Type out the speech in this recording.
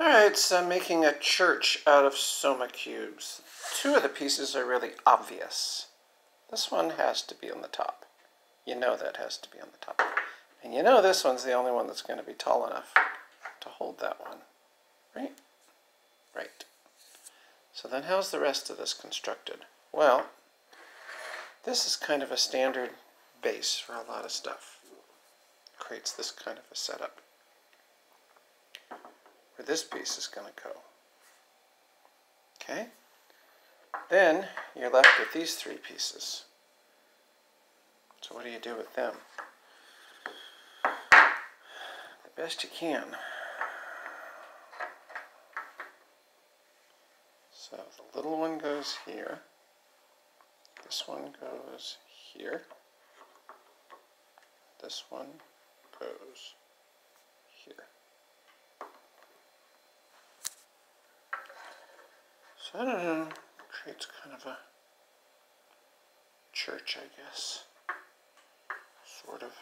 Alright, so I'm making a church out of Soma cubes. Two of the pieces are really obvious. This one has to be on the top. You know that has to be on the top. And you know this one's the only one that's going to be tall enough to hold that one. Right? Right. So then how's the rest of this constructed? Well, this is kind of a standard base for a lot of stuff. Creates this kind of a setup where this piece is going to go. Okay? Then you're left with these three pieces. So what do you do with them? The best you can. So the little one goes here. This one goes here. This one goes here. So I don't know, creates kind of a church, I guess. Sort of.